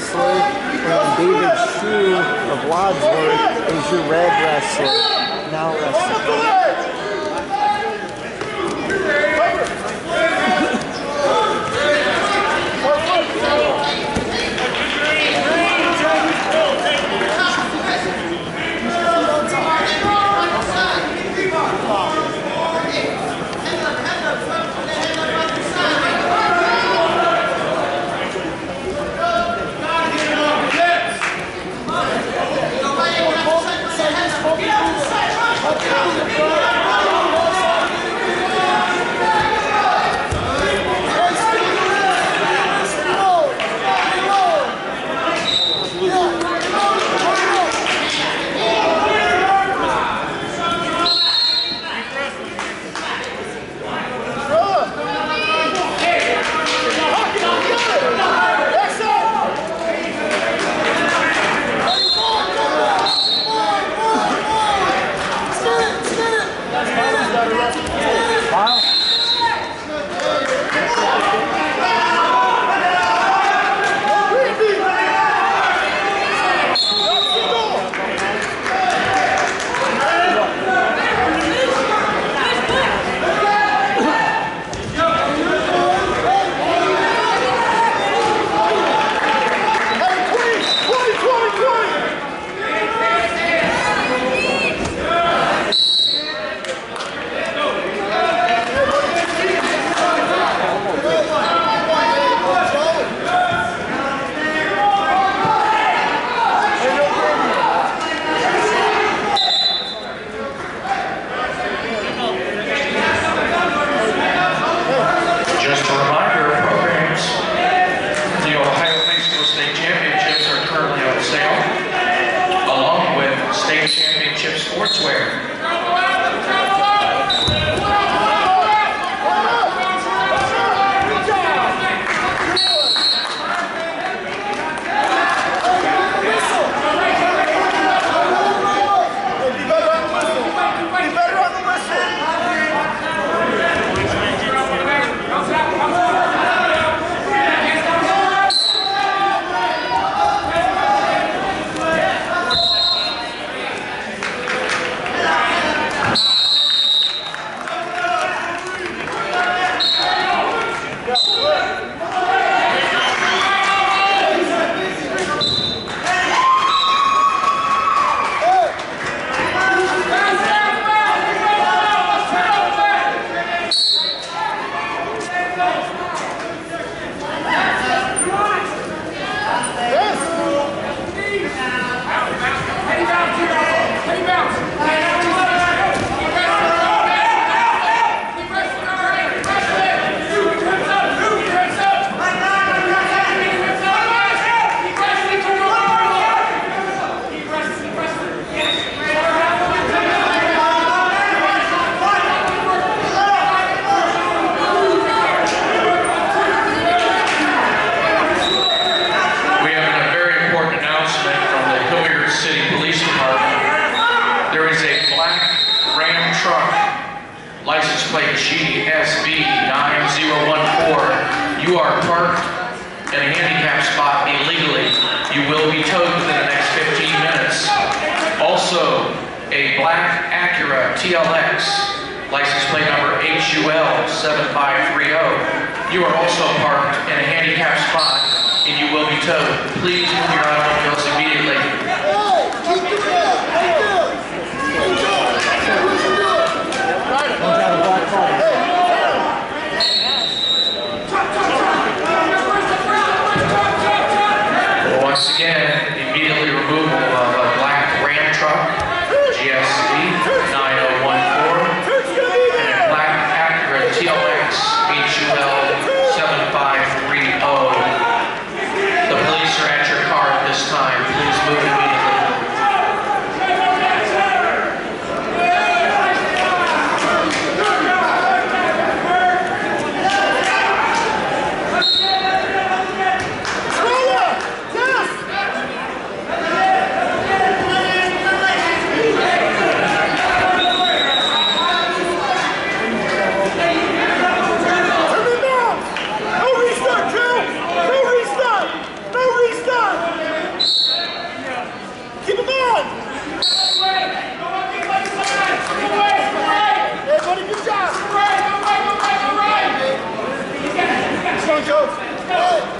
wrestler, and David Shue of Wadsworth is your red wrestler. Now wrestling. Sportswear. We have a very important announcement from the Hilliard City Police Department. There is a black Ram truck, license plate GSB 9014. You are parked in a handicap spot illegally. You will be towed within the next 15 minutes. Also, a black Acura TLX, license plate number HUL 7530. You are also parked in a handicap spot and you will be towed. Please move your automobiles immediately. TLX HUL 7530. Let's go.